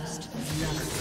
First blood.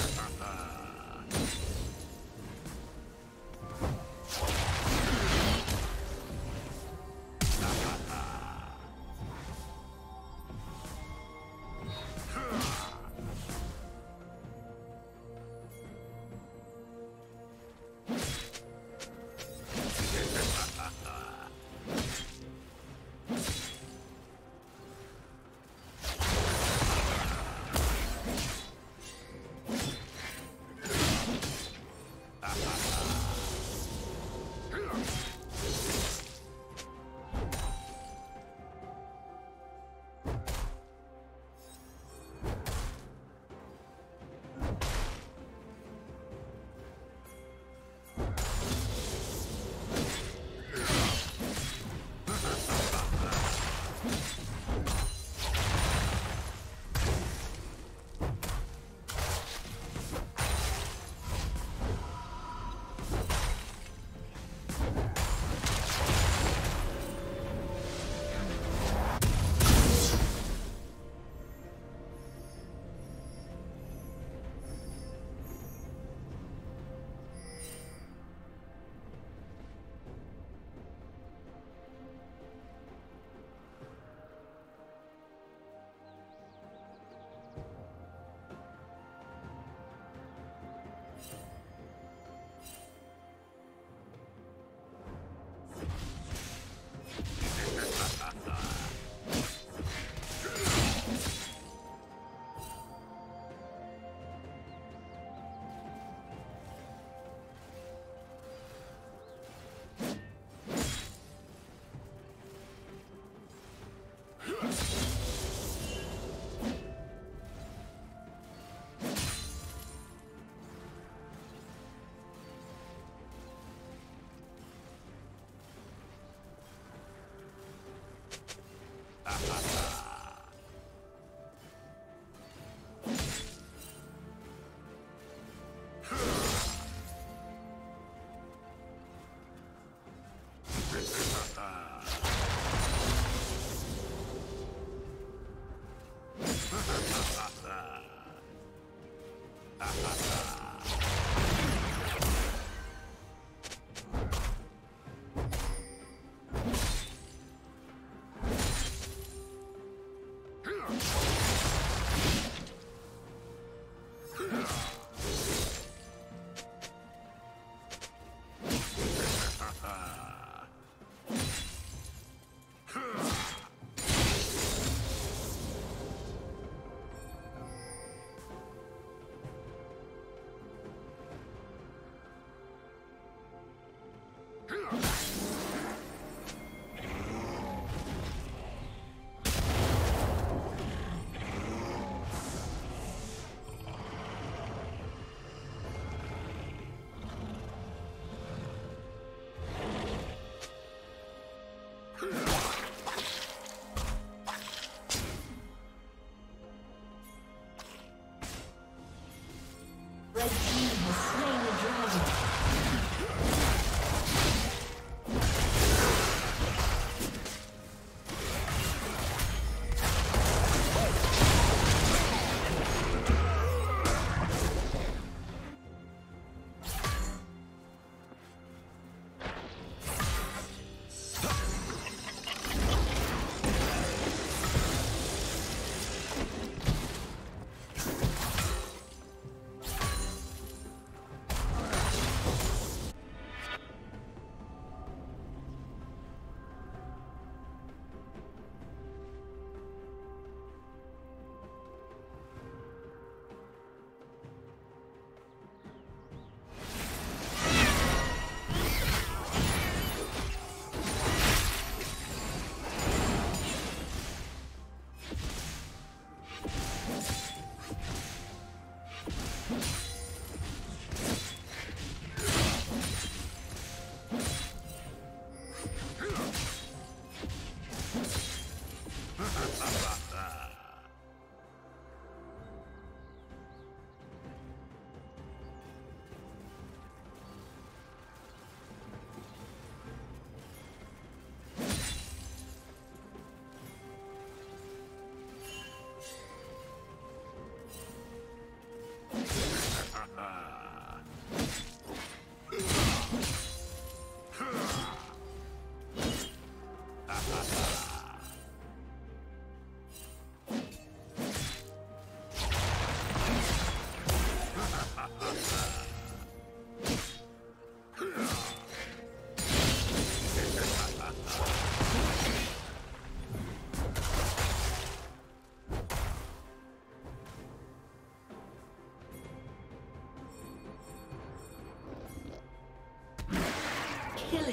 Thank you.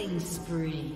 Killing spree.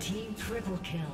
Team triple kill.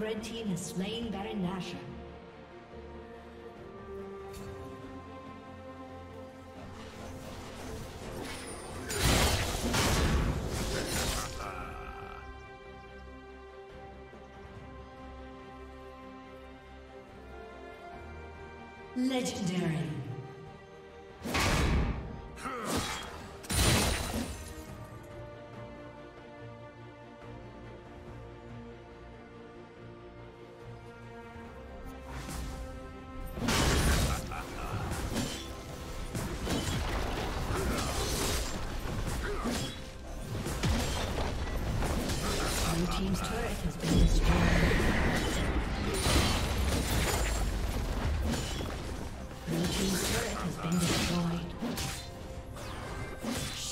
Red team has slain Baron Nashor. Legendary.